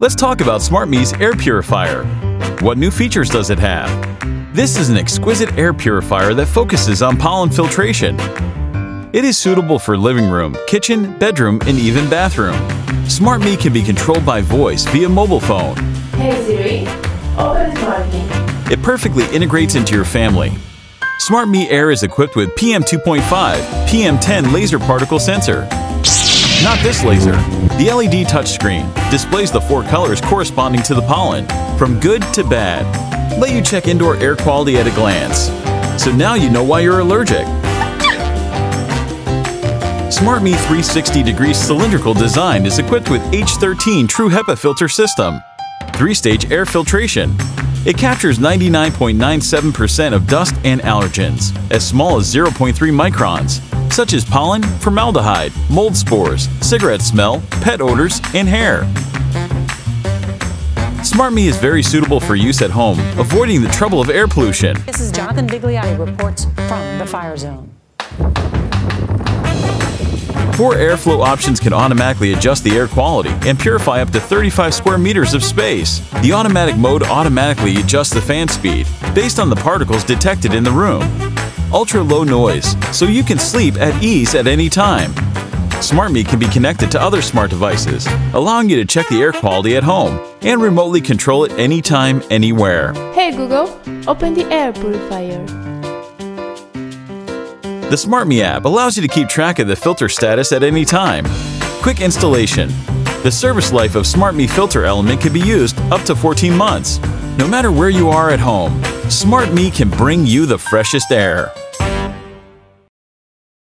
Let's talk about SmartMi's air purifier. What new features does it have? This is an exquisite air purifier that focuses on pollen filtration. It is suitable for living room, kitchen, bedroom, and even bathroom. SmartMi can be controlled by voice via mobile phone. Hey Siri, open SmartMi. It perfectly integrates into your family. SmartMi Air is equipped with PM2.5, PM10 laser particle sensor, not this laser. The LED touchscreen displays the four colors corresponding to the pollen, from good to bad. Let you check indoor air quality at a glance. So now you know why you're allergic. SmartMi 360 degree cylindrical design is equipped with H13 True HEPA filter system, three-stage air filtration. It captures 99.97% of dust and allergens, as small as 0.3 microns, such as pollen, formaldehyde, mold spores, cigarette smell, pet odors, and hair. SmartMi is very suitable for use at home, avoiding the trouble of air pollution. This is Jonathan Vigliotti reports from the fire zone. Four airflow options can automatically adjust the air quality and purify up to 35 square meters of space. The automatic mode automatically adjusts the fan speed based on the particles detected in the room. Ultra low noise, so you can sleep at ease at any time. SmartMi can be connected to other smart devices, allowing you to check the air quality at home and remotely control it anytime, anywhere. Hey Google, open the air purifier. The SmartMi app allows you to keep track of the filter status at any time. Quick installation. The service life of SmartMi filter element can be used up to 14 months. No matter where you are at home, SmartMi can bring you the freshest air.